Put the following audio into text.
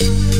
you.